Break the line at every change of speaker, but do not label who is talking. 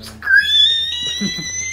ます